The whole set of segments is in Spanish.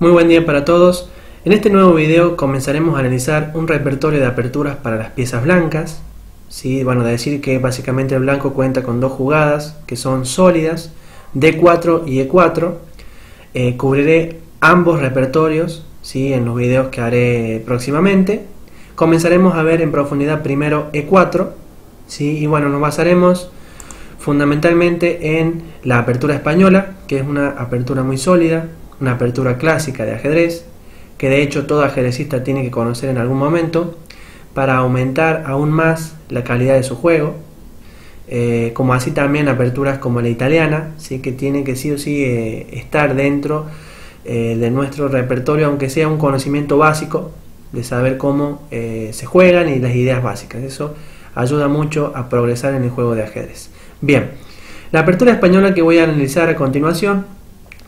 Muy buen día para todos. En este nuevo video comenzaremos a analizar un repertorio de aperturas para las piezas blancas. ¿sí? Bueno, decir que básicamente el blanco cuenta con dos jugadas que son sólidas, D4 y E4. Eh, cubriré ambos repertorios ¿sí? en los videos que haré próximamente. Comenzaremos a ver en profundidad primero E4 ¿sí? y bueno, nos basaremos fundamentalmente en la apertura española, que es una apertura muy sólida, una apertura clásica de ajedrez, que de hecho todo ajedrecista tiene que conocer en algún momento, para aumentar aún más la calidad de su juego, eh, como así también aperturas como la italiana, ¿sí? que tiene que sí o sí eh, estar dentro eh, de nuestro repertorio, aunque sea un conocimiento básico de saber cómo se juegan y las ideas básicas. Eso ayuda mucho a progresar en el juego de ajedrez. Bien, la apertura española que voy a analizar a continuación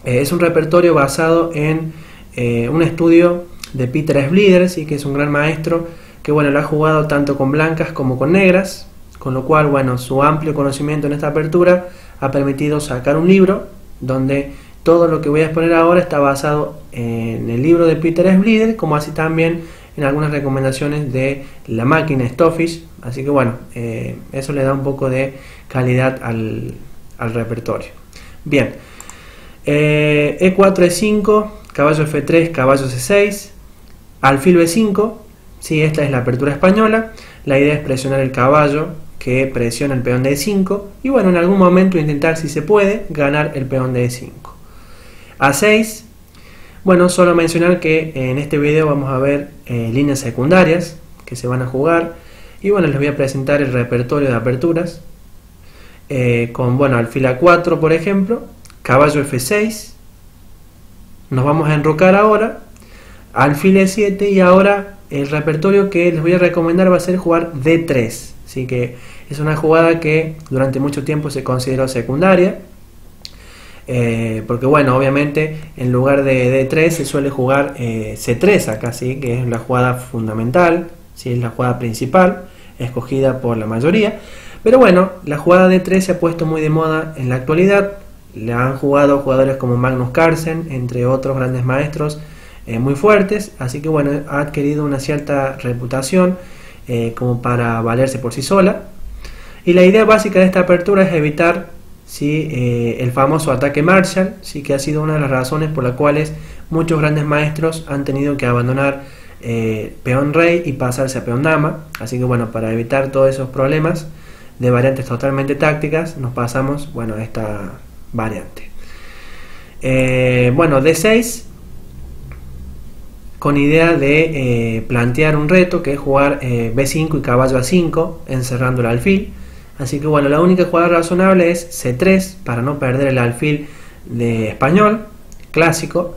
eh, es un repertorio basado en eh, un estudio de Peter Sblider, ¿sí? que es un gran maestro que bueno, lo ha jugado tanto con blancas como con negras, con lo cual bueno, su amplio conocimiento en esta apertura ha permitido sacar un libro donde todo lo que voy a exponer ahora está basado en el libro de Peter Sblider, como así también en algunas recomendaciones de la máquina Stoffish, así que bueno, eh, eso le da un poco de calidad al, al repertorio. Bien, eh, E4, E5, caballo F3, caballo C6, alfil B5, si esta es la apertura española, la idea es presionar el caballo que presiona el peón de E5 y bueno, en algún momento intentar si se puede ganar el peón de E5. A6, bueno, solo mencionar que en este video vamos a ver eh, líneas secundarias que se van a jugar. Y bueno, les voy a presentar el repertorio de aperturas. Eh, con, bueno, alfil A4 por ejemplo, caballo F6, nos vamos a enrocar ahora, alfil E7 y ahora el repertorio que les voy a recomendar va a ser jugar D3, así que es una jugada que durante mucho tiempo se consideró secundaria, eh, porque bueno, obviamente en lugar de D3 se suele jugar eh, C3 acá, ¿sí? que es la jugada fundamental, ¿sí? es la jugada principal, escogida por la mayoría, pero bueno, la jugada D3 se ha puesto muy de moda en la actualidad, le han jugado jugadores como Magnus Carlsen, entre otros grandes maestros eh, muy fuertes, así que bueno, ha adquirido una cierta reputación eh, como para valerse por sí sola. Y la idea básica de esta apertura es evitar ¿sí? Eh, el famoso ataque Marshall, ¿sí? que ha sido una de las razones por las cuales muchos grandes maestros han tenido que abandonar peón rey y pasarse a peón dama. Así que bueno, para evitar todos esos problemas de variantes totalmente tácticas, nos pasamos bueno, a esta variante. Eh, bueno, D6 con idea de eh, plantear un reto que es jugar eh, B5 y caballo A5 encerrando el alfil. Así que bueno, la única jugada razonable es C3 para no perder el alfil de español clásico.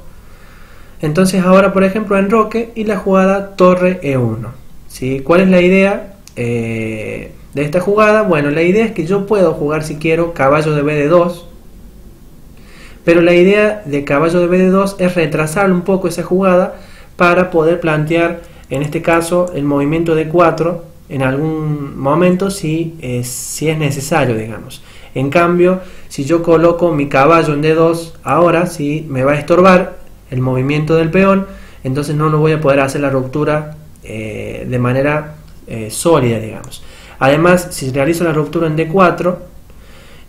Entonces ahora por ejemplo enroque y la jugada torre E1. ¿sí? ¿Cuál es la idea de esta jugada? Bueno, la idea es que yo puedo jugar si quiero caballo de B de 2 pero la idea de caballo de B2 es retrasar un poco esa jugada para poder plantear, en este caso, el movimiento de 4 en algún momento si, si es necesario, digamos. En cambio, si yo coloco mi caballo en D2 ahora, si me va a estorbar el movimiento del peón, entonces no lo voy a poder hacer la ruptura eh, de manera eh, sólida, digamos. Además, si realizo la ruptura en D4,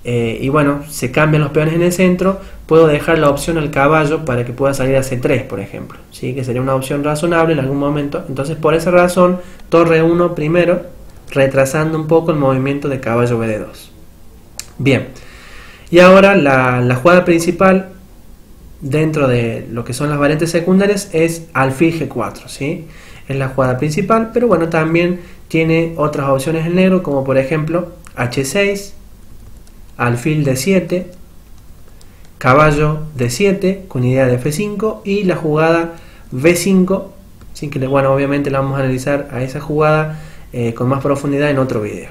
eh, y bueno, se cambian los peones en el centro, puedo dejar la opción al caballo para que pueda salir a C3, por ejemplo, ¿sí? que sería una opción razonable en algún momento. Entonces, por esa razón, torre 1 primero, retrasando un poco el movimiento de caballo BD2. Bien, y ahora la, la jugada principal dentro de lo que son las variantes secundarias es alfil G4, ¿sí? Es la jugada principal, pero bueno, también tiene otras opciones en negro, como por ejemplo H6, alfil de 7, caballo de 7 con idea de F5 y la jugada B5, sin que bueno, obviamente la vamos a analizar a esa jugada eh, con más profundidad en otro video.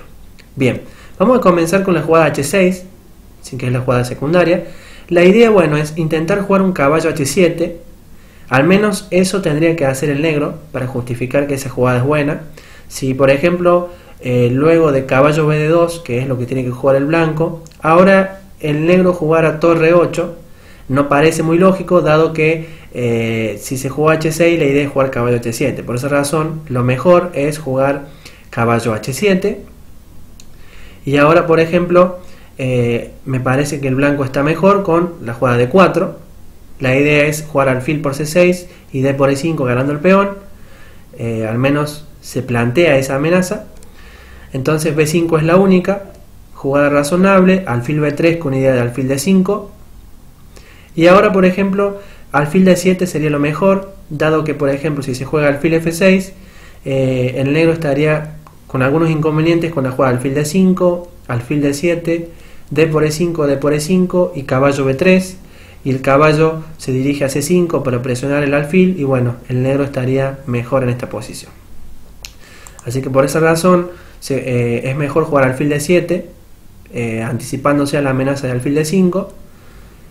Bien, vamos a comenzar con la jugada H6, sin que es la jugada secundaria. La idea, bueno, es intentar jugar un caballo H7, al menos eso tendría que hacer el negro para justificar que esa jugada es buena. Si por ejemplo eh, luego de caballo bd2, que es lo que tiene que jugar el blanco, ahora el negro jugar a torre 8 no parece muy lógico dado que eh, si se juega H6 la idea es jugar caballo H7. Por esa razón lo mejor es jugar caballo H7. Y ahora por ejemplo eh, me parece que el blanco está mejor con la jugada de 4. La idea es jugar alfil por C6 y D por E5 ganando el peón. Al menos se plantea esa amenaza. Entonces B5 es la única. Jugada razonable. Alfil B3 con idea de alfil D5. Y ahora por ejemplo alfil D7 sería lo mejor. Dado que por ejemplo si se juega alfil F6 eh, el negro estaría con algunos inconvenientes con la jugada alfil D5, alfil D7 D por E5, D por E5 y caballo B3 y el caballo se dirige a C5 para presionar el alfil y bueno, el negro estaría mejor en esta posición. Así que por esa razón eh, es mejor jugar alfil D7 eh, anticipándose a la amenaza de alfil D5.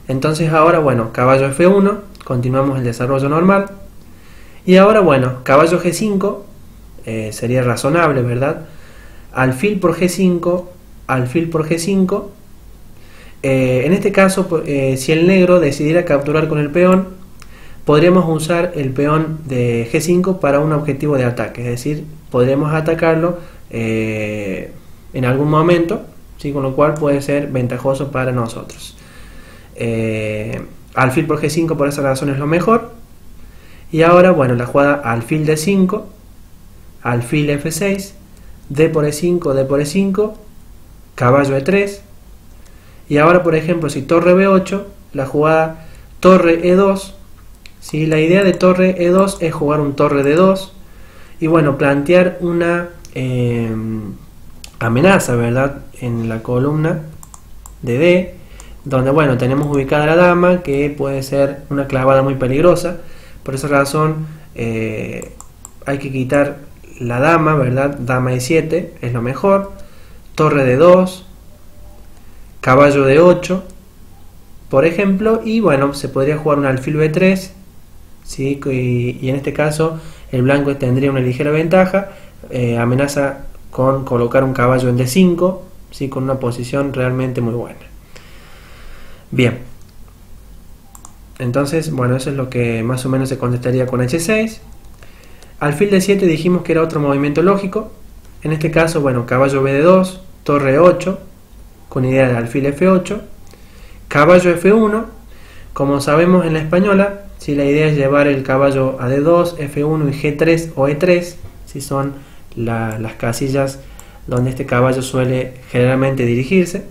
Entonces ahora bueno, caballo F1, continuamos el desarrollo normal. Y ahora bueno, caballo G5 eh, sería razonable, ¿verdad? Alfil por G5, alfil por G5 eh, en este caso, eh, si el negro decidiera capturar con el peón, podríamos usar el peón de G5 para un objetivo de ataque, es decir, podríamos atacarlo eh, en algún momento, ¿sí? con lo cual puede ser ventajoso para nosotros. alfil por G5 por esa razón es lo mejor. Y ahora, bueno, la jugada alfil D5, alfil F6, D por E5, D por E5, caballo E3, y ahora, por ejemplo, si torre B8, la jugada torre E2, si la idea de torre E2 es jugar un torre D2 y bueno, plantear una em, amenaza, ¿verdad? En la columna de D, donde bueno, tenemos ubicada la dama, que puede ser una clavada muy peligrosa. Por esa razón eh, hay que quitar la dama, ¿verdad? Dama E7 es lo mejor. Torre de 2 caballo de 8, por ejemplo, y bueno, se podría jugar un alfil b3, ¿sí? y, en este caso el blanco tendría una ligera ventaja, eh, amenaza con colocar un caballo en d5, ¿sí? con una posición realmente muy buena. Bien, entonces, bueno, eso es lo que más o menos se contestaría con h6. Alfil d7 dijimos que era otro movimiento lógico. En este caso, bueno, caballo b 2 torre 8, con idea de alfil F8, caballo F1, como sabemos en la española, si la idea es llevar el caballo a D2, F1 y G3 o E3, si son las casillas donde este caballo suele generalmente dirigirse.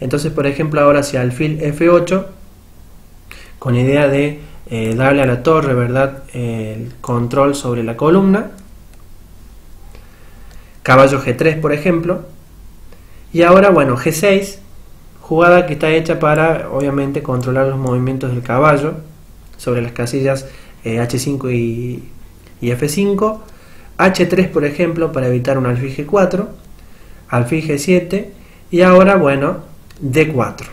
Entonces, por ejemplo, ahora si alfil F8, con idea de eh, darle a la torre, ¿verdad?, el control sobre la columna. Caballo G3, por ejemplo, y ahora, bueno, G6, jugada que está hecha para, obviamente, controlar los movimientos del caballo sobre las casillas H5 eh, y, F5. H3, por ejemplo, para evitar un alfil G4. Alfil G7. Y ahora, bueno, D4.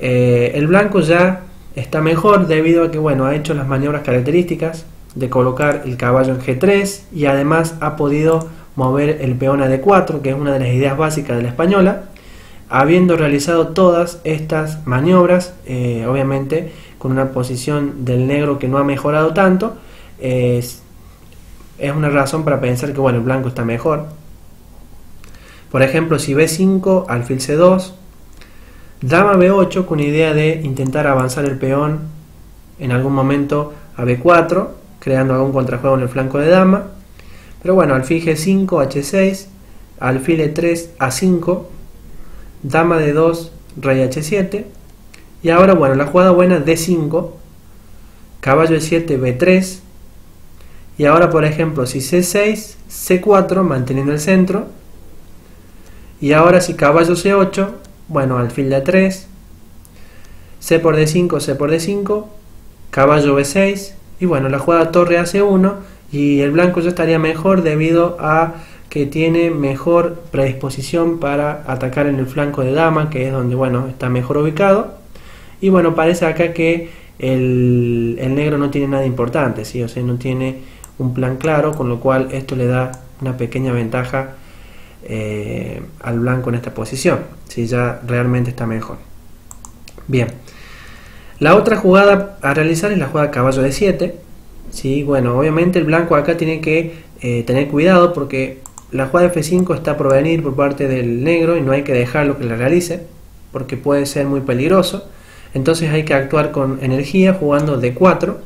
Eh, el blanco ya está mejor debido a que, bueno, ha hecho las maniobras características de colocar el caballo en G3 y además ha podido mover el peón a D4, que es una de las ideas básicas de la española. Habiendo realizado todas estas maniobras, eh, obviamente con una posición del negro que no ha mejorado tanto, es, es una razón para pensar que bueno, el blanco está mejor. Por ejemplo, si B5, alfil C2, dama B8 con idea de intentar avanzar el peón en algún momento a B4, creando algún contrajuego en el flanco de dama. Pero bueno, alfil G5, H6, alfil E3, A5, dama de 2, rey H7. Y ahora, bueno, la jugada buena D5, caballo E7, B3. Y ahora, por ejemplo, si C6, C4, manteniendo el centro. Y ahora si caballo C8, bueno, alfil D3, C por D5, C por D5, caballo B6. Y bueno, la jugada torre AC1 y el blanco ya estaría mejor debido a que tiene mejor predisposición para atacar en el flanco de dama, que es donde bueno está mejor ubicado. Y bueno, parece acá que el, negro no tiene nada importante, ¿sí? o sea, no tiene un plan claro, con lo cual esto le da una pequeña ventaja eh, al blanco en esta posición, si ya realmente está mejor. Bien, La otra jugada a realizar es la jugada caballo de 7. ¿sí? Bueno, obviamente el blanco acá tiene que eh, tener cuidado porque la jugada F5 está por venir por parte del negro y no hay que dejarlo que la realice porque puede ser muy peligroso. Entonces hay que actuar con energía jugando D4.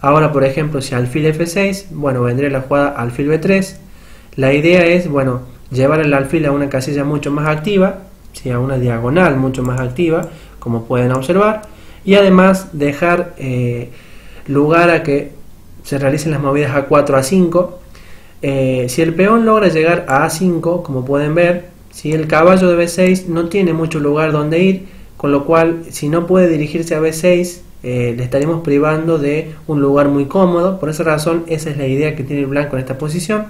Ahora, por ejemplo, si alfil F6, bueno, vendría la jugada alfil B3. La idea es, bueno, llevar el alfil a una casilla mucho más activa, ¿sí? a una diagonal mucho más activa, como pueden observar, y además dejar eh, lugar a que se realicen las movidas A4 a 5. Eh, si el peón logra llegar a A5, como pueden ver, si el caballo de B6 no tiene mucho lugar donde ir, con lo cual si no puede dirigirse a B6, eh, le estaremos privando de un lugar muy cómodo. Por esa razón, esa es la idea que tiene el blanco en esta posición.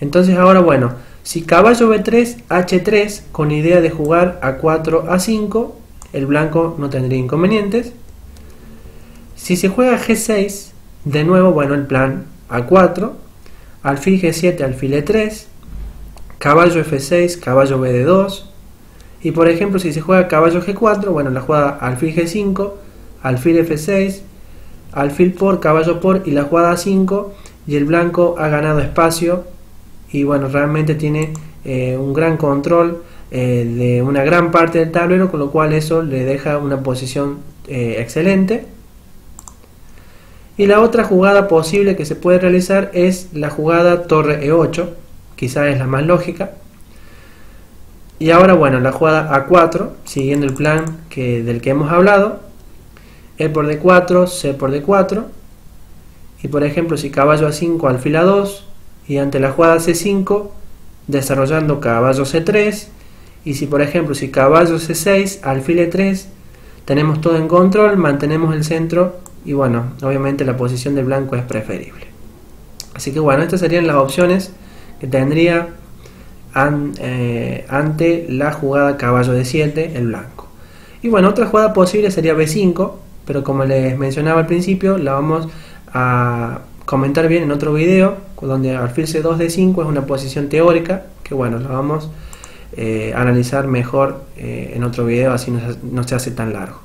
Entonces ahora, bueno, si caballo B3, H3, con idea de jugar A4, A5, el blanco no tendría inconvenientes. Si se juega G6, de nuevo, bueno, el plan A4, alfil G7, alfil E3, caballo F6, caballo B 2 y por ejemplo si se juega caballo G4, bueno, la jugada alfil G5, alfil F6, alfil por, caballo por y la jugada A5 y el blanco ha ganado espacio y bueno, realmente tiene eh, un gran control eh, de una gran parte del tablero, con lo cual eso le deja una posición eh, excelente. Y la otra jugada posible que se puede realizar es la jugada torre E8, quizás es la más lógica. Y ahora, bueno, la jugada A4, siguiendo el plan que, del que hemos hablado, E por D4, C por D4, y por ejemplo, si caballo A5, alfil A2, y ante la jugada C5, desarrollando caballo C3, y si por ejemplo, si caballo C6, alfil E3, tenemos todo en control, mantenemos el centro, y bueno, obviamente la posición del blanco es preferible. Así que bueno, estas serían las opciones que tendría eh, ante la jugada caballo de 7 el blanco. Y bueno, otra jugada posible sería B5, pero como les mencionaba al principio, la vamos a comentar bien en otro video, donde alfil C2 D5 es una posición teórica, que bueno, la vamos eh, a analizar mejor eh, en otro video, así no, se hace tan largo.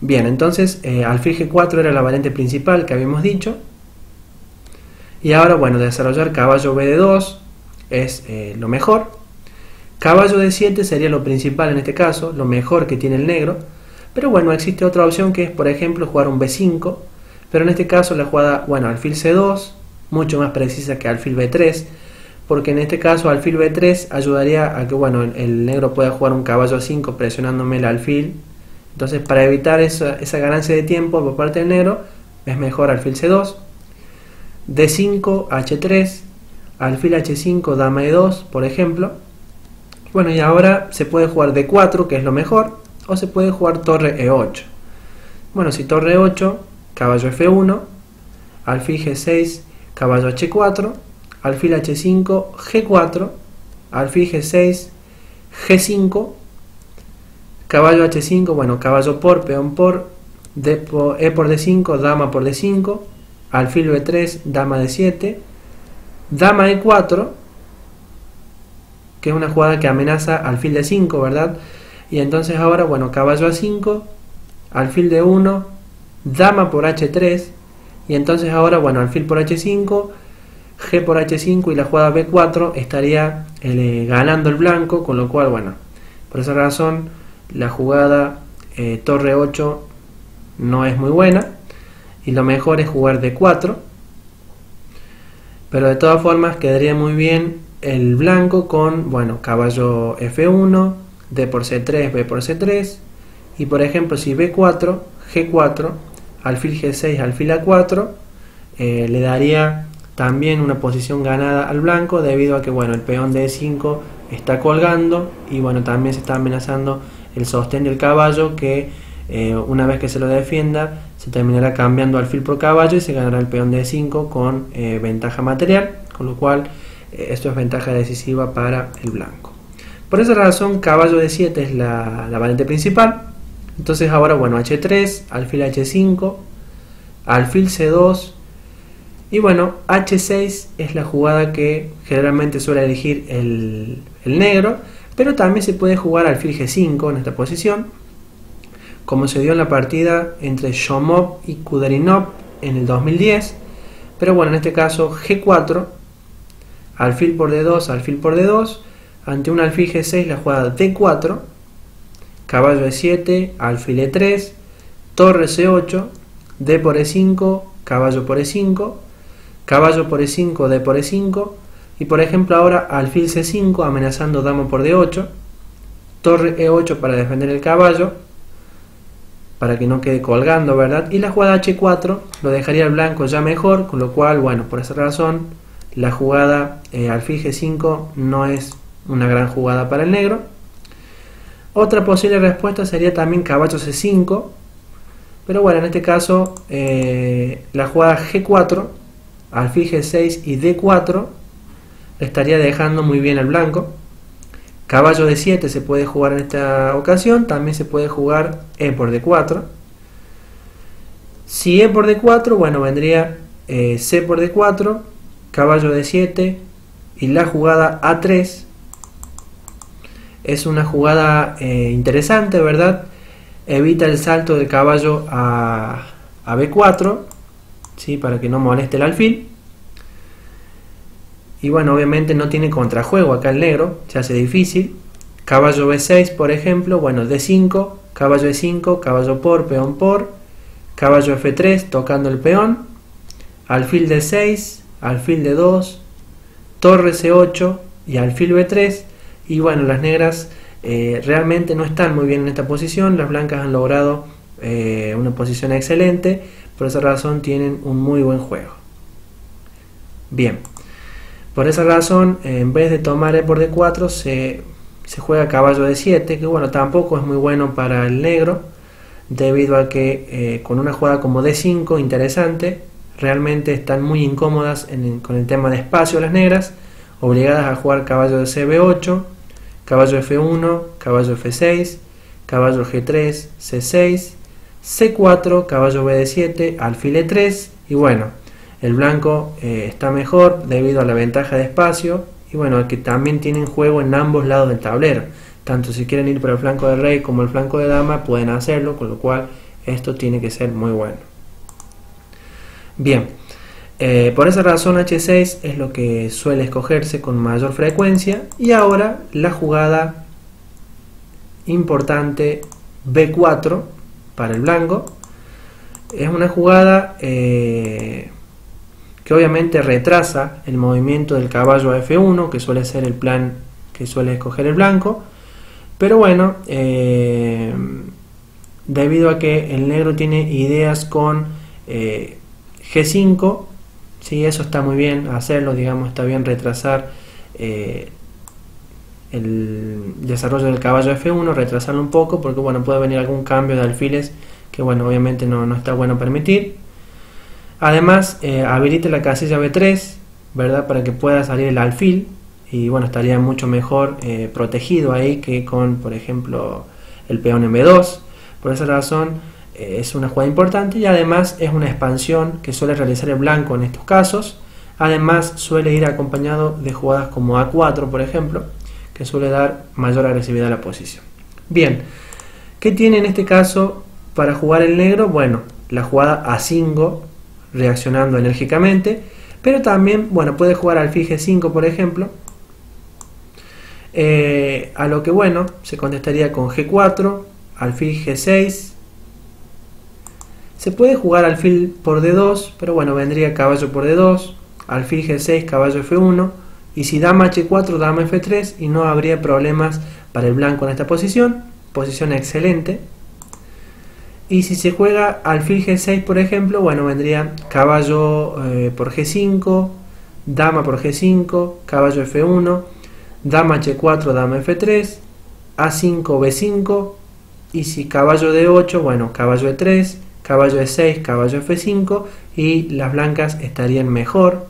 Bien, entonces alfil G4 era la variante principal que habíamos dicho, y ahora, bueno, desarrollar caballo B de 2 es eh, lo mejor. Caballo de 7 sería lo principal en este caso, lo mejor que tiene el negro. Pero bueno, existe otra opción que es, por ejemplo, jugar un B5. Pero en este caso la jugada, bueno, alfil C2, mucho más precisa que alfil B3. Porque en este caso alfil B3 ayudaría a que, bueno, el, negro pueda jugar un caballo a 5 presionándome el alfil. Entonces, para evitar esa, esa ganancia de tiempo por parte del negro, es mejor alfil C2. D5, H3, alfil H5, dama E2, por ejemplo. Bueno, y ahora se puede jugar D4, que es lo mejor, o se puede jugar torre E8. Bueno, si torre E8, caballo F1, alfil G6, caballo H4, alfil H5, G4, alfil G6, G5, caballo H5, bueno, caballo por, peón por, por E por D5, dama por D5, alfil b3, dama de 7, dama e4, que es una jugada que amenaza alfil de 5, ¿verdad? Y entonces ahora, bueno, caballo a5, alfil de 1, dama por h3, y entonces ahora, bueno, alfil por h5, g por h5 y la jugada b4 estaría eh, ganando el blanco, con lo cual, bueno, por esa razón la jugada eh, torre 8 no es muy buena y lo mejor es jugar de 4 pero de todas formas quedaría muy bien el blanco con bueno caballo f1 d por c3 b por c3 y por ejemplo si b4 g4 alfil g6 alfil a4 eh, le daría también una posición ganada al blanco debido a que bueno el peón de 5 está colgando y bueno también se está amenazando el sostén del caballo que eh, una vez que se lo defienda se terminará cambiando alfil por caballo y se ganará el peón de 5 con eh, ventaja material, con lo cual eh, esto es ventaja decisiva para el blanco. Por esa razón, caballo de 7 es la, la variante principal. Entonces ahora, bueno, h3, alfil h5, alfil c2, y bueno, h6 es la jugada que generalmente suele elegir el, el negro, pero también se puede jugar alfil g5 en esta posición, como se dio en la partida entre Shomov y Kuderinov en el 2010, pero bueno, en este caso G4, alfil por D2, alfil por D2, ante un alfil G6 la jugada D4, caballo E7, alfil E3, torre C8, D por E5, caballo por E5, caballo por E5, D por E5, y por ejemplo ahora alfil C5 amenazando dama por D8, torre E8 para defender el caballo, para que no quede colgando, ¿verdad? Y la jugada H4 lo dejaría el blanco ya mejor, con lo cual, bueno, por esa razón, la jugada eh, alfil G5 no es una gran jugada para el negro. Otra posible respuesta sería también caballo C5, pero bueno, en este caso eh, la jugada G4, alfil G6 y D4 estaría dejando muy bien al blanco. Caballo de 7 se puede jugar en esta ocasión, también se puede jugar E por D4. Si E por D4, bueno, vendría eh, C por D4, caballo de 7 y la jugada A3. Es una jugada eh, interesante, ¿verdad? Evita el salto del caballo a, a B4, ¿sí? para que no moleste el alfil. Y bueno, obviamente no tiene contrajuego acá el negro, se hace difícil. Caballo B6, por ejemplo, bueno, D5, caballo E5, caballo por, peón por, caballo F3 tocando el peón, alfil D6, alfil D2, torre C8 y alfil B3. Y bueno, las negras eh, realmente no están muy bien en esta posición, las blancas han logrado eh, una posición excelente, por esa razón tienen un muy buen juego. Bien. Por esa razón, en vez de tomar E por D4, se, juega caballo de 7, que bueno, tampoco es muy bueno para el negro, debido a que eh, con una jugada como D5 interesante, realmente están muy incómodas con el tema de espacio las negras, obligadas a jugar caballo de CB8, caballo F1, caballo F6, caballo G3, C6, C4, caballo B 7 alfil E3 y bueno, el blanco eh, está mejor debido a la ventaja de espacio y bueno, que también tienen juego en ambos lados del tablero. Tanto si quieren ir por el flanco de rey como el flanco de dama pueden hacerlo, con lo cual esto tiene que ser muy bueno. Bien, eh, por esa razón H6 es lo que suele escogerse con mayor frecuencia y ahora la jugada importante B4 para el blanco es una jugada eh, que obviamente retrasa el movimiento del caballo a F1, que suele ser el plan que suele escoger el blanco. Pero bueno, eh, debido a que el negro tiene ideas con eh, G5, sí, eso está muy bien hacerlo, digamos, está bien retrasar eh, el desarrollo del caballo F1, retrasarlo un poco, porque bueno, puede venir algún cambio de alfiles que bueno, obviamente no, no está bueno permitir. Además, eh, habilite la casilla B3, ¿verdad? Para que pueda salir el alfil y bueno, estaría mucho mejor eh, protegido ahí que con, por ejemplo, el peón en B2. Por esa razón eh, es una jugada importante y además es una expansión que suele realizar el blanco en estos casos. Además suele ir acompañado de jugadas como A4, por ejemplo, que suele dar mayor agresividad a la posición. Bien, ¿qué tiene en este caso para jugar el negro? Bueno, la jugada A5 reaccionando enérgicamente, pero también, bueno, puede jugar alfil G5, por ejemplo, eh, a lo que, bueno, se contestaría con G4, alfil G6, se puede jugar alfil por D2, pero bueno, vendría caballo por D2, alfil G6, caballo F1, y si dama H4, dama F3, y no habría problemas para el blanco en esta posición, posición excelente, y si se juega alfil G6, por ejemplo, bueno, vendría caballo eh, por G5, dama por G5, caballo F1, dama H4, dama F3, A5, B5, y si caballo D8, bueno, caballo E3, caballo E6, caballo F5, y las blancas estarían mejor.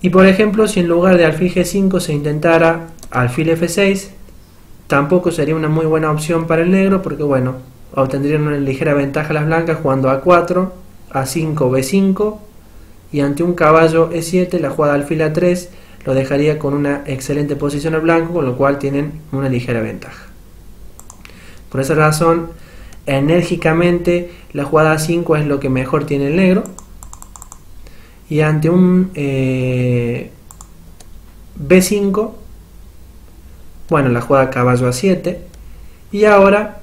Y por ejemplo, si en lugar de alfil G5 se intentara alfil F6, Tampoco sería una muy buena opción para el negro porque bueno, obtendrían una ligera ventaja las blancas jugando A4, A5, B5 y ante un caballo E7 la jugada alfil A3 lo dejaría con una excelente posición al blanco con lo cual tienen una ligera ventaja. Por esa razón, enérgicamente la jugada 5 es lo que mejor tiene el negro. Y ante un eh, B5, bueno, la jugada caballo A7. Y ahora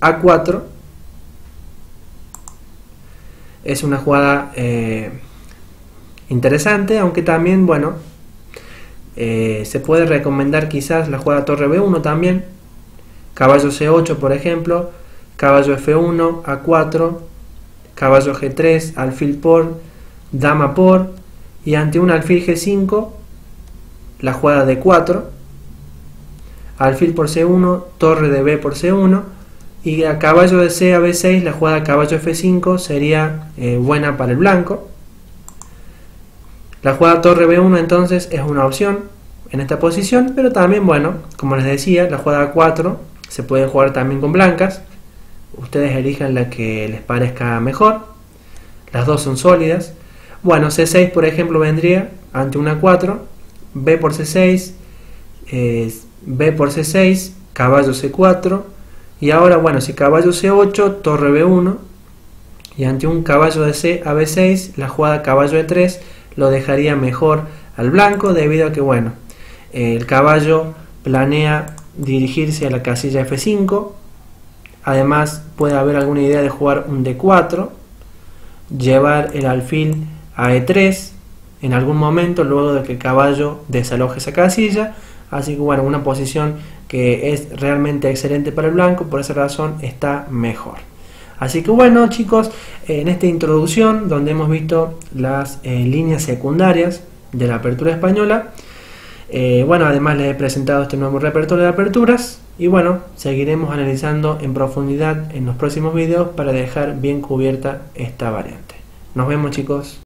A4 es una jugada eh, interesante, aunque también, bueno, eh, se puede recomendar quizás la jugada torre B1 también, caballo C8 por ejemplo, caballo F1, A4, caballo G3, alfil por, dama por, y ante un alfil G5, la jugada D4, alfil por C1, torre de B por C1, y a caballo de C a B6, la jugada caballo F5 sería eh, buena para el blanco. La jugada torre B1 entonces es una opción en esta posición, pero también, bueno, como les decía, la jugada 4 se puede jugar también con blancas. Ustedes elijan la que les parezca mejor. Las dos son sólidas. Bueno, C6 por ejemplo vendría ante una 4, B por C6, B por C6, caballo C4, y ahora, bueno, si caballo C8, torre B1, y ante un caballo de C a B6, la jugada caballo E3 lo dejaría mejor al blanco, debido a que, bueno, el caballo planea dirigirse a la casilla F5, además puede haber alguna idea de jugar un D4, llevar el alfil a E3 en algún momento, luego de que el caballo desaloje esa casilla, así que bueno, una posición que es realmente excelente para el blanco, por esa razón está mejor. Así que bueno chicos, en esta introducción donde hemos visto las eh, líneas secundarias de la apertura española, eh, bueno, además les he presentado este nuevo repertorio de aperturas y bueno, seguiremos analizando en profundidad en los próximos videos para dejar bien cubierta esta variante. Nos vemos chicos.